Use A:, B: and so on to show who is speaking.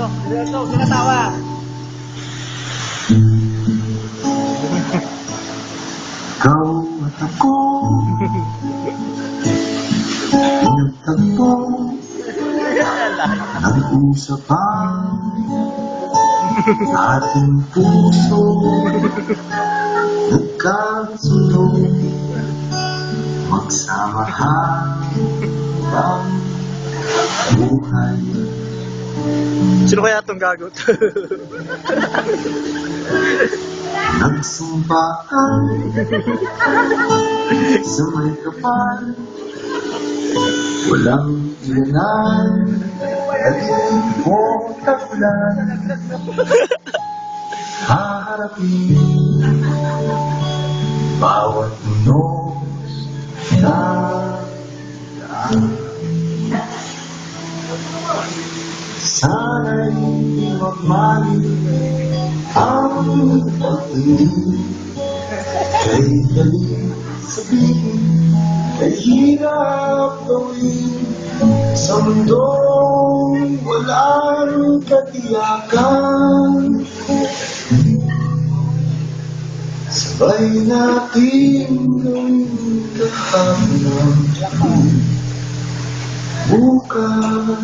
A: Seryoso. Seryoso. Huwag ka natawa.
B: Ikaw at ako Nagtagpo Nag-usapan Ating puso Nagkasunod Magsama habang buhay
A: Sino kaya itong gagot?
B: Nagsumpaan sa may kapal Walang ilanan at mo taglan Haharapin bawat unos na daan Sana'y magmahal ang pag-ibig Kay dali sabihin Kay hirap gawin. Sa mundong walang katiyakan Sabay natin gawin ng bukas